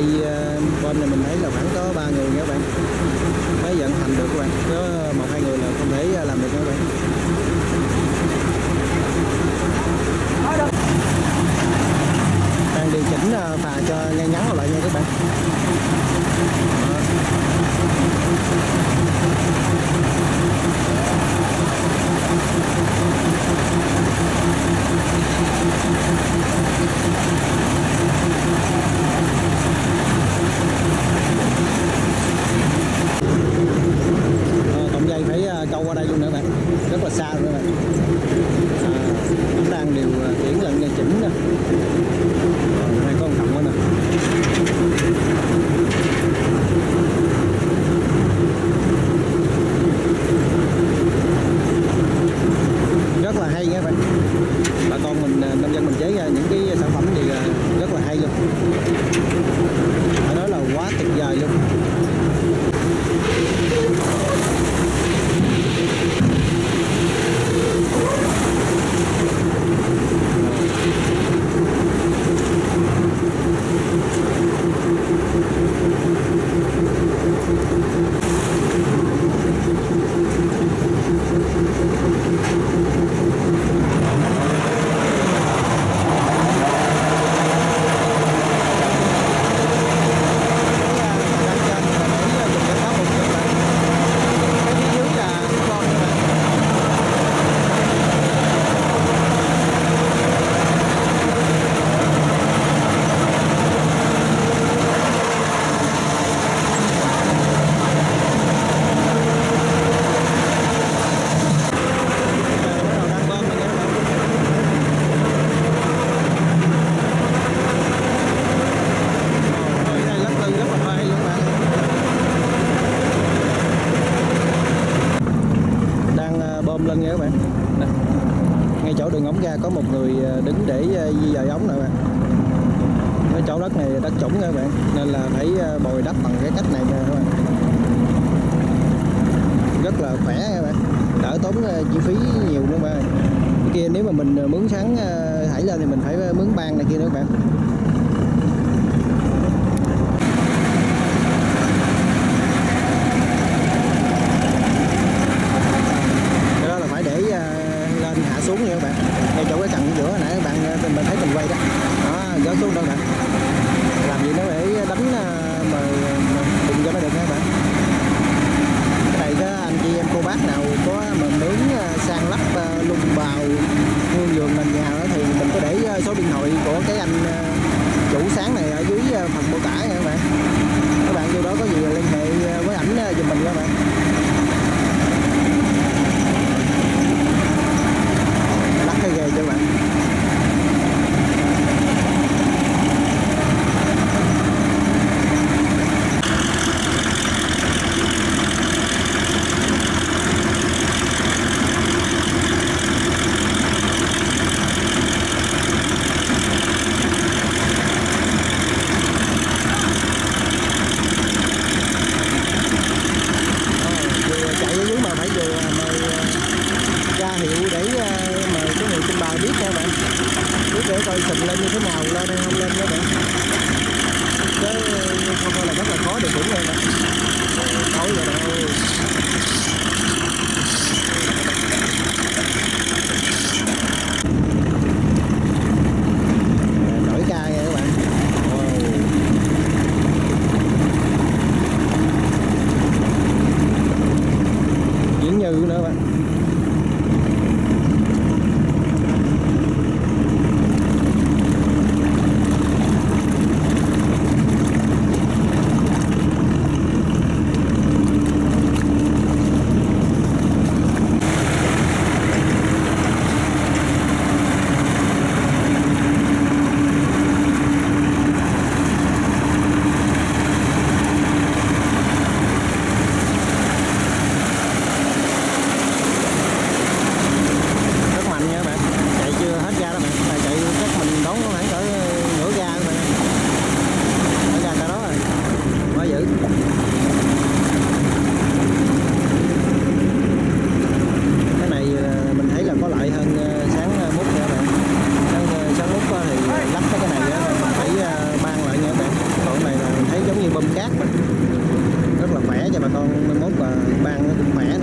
Yeah. Uh, có một người ờ, đứng để ờ, di dời ống nè bạn. Cái chỗ đất này đất trũng các bạn, nên là phải ờ, bồi đất bằng cái cách này nha các bạn. Rất là khỏe các bạn, đỡ tốn chi phí nhiều luôn bạn kia nếu mà mình mướn sáng hãy lên thì mình phải mướn ban này kia nữa bạn. dành sụp lên như thế nào lên hay không lên các bạn, chứ không phải là rất là khó để tưởng lên và ban nó cũng mẻ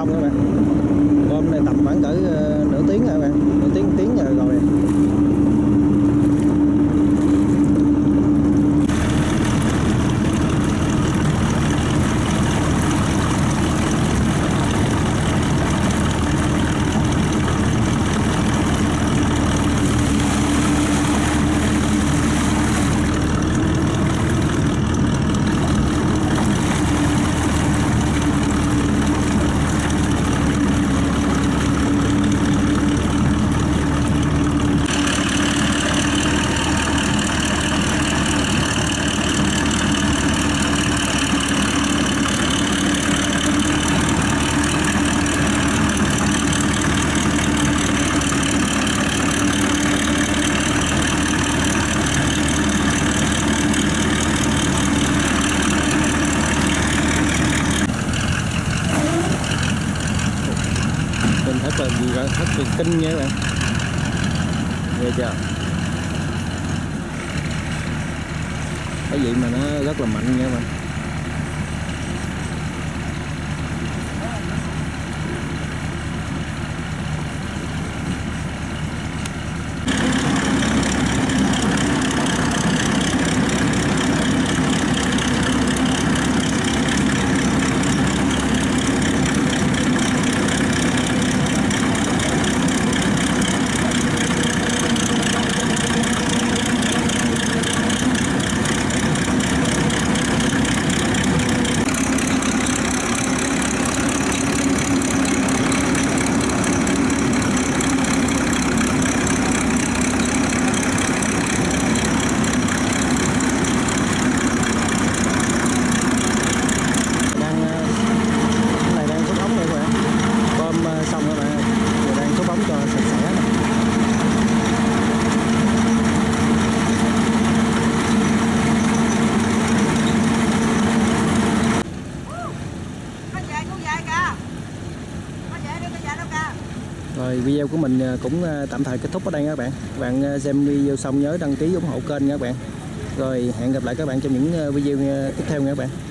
akşamları. Cực kinh nha các bạn. Ghê chưa? Cái gì mà nó rất là mạnh nha các bạn đang ờ, cái này đang xúc ống đây các bạn bơm ờ, xong các bạn ơi. giờ đang xúc ống cho sạch sẽ nè có về cũng về kìa có về đi có về đâu kìa Rồi video của mình à, cũng à, tạm thời kết thúc ở đây nha các bạn. Các bạn à, xem video xong nhớ đăng ký ủng hộ kênh nha các bạn. Rồi, hẹn gặp lại các bạn trong những video tiếp theo nha các bạn.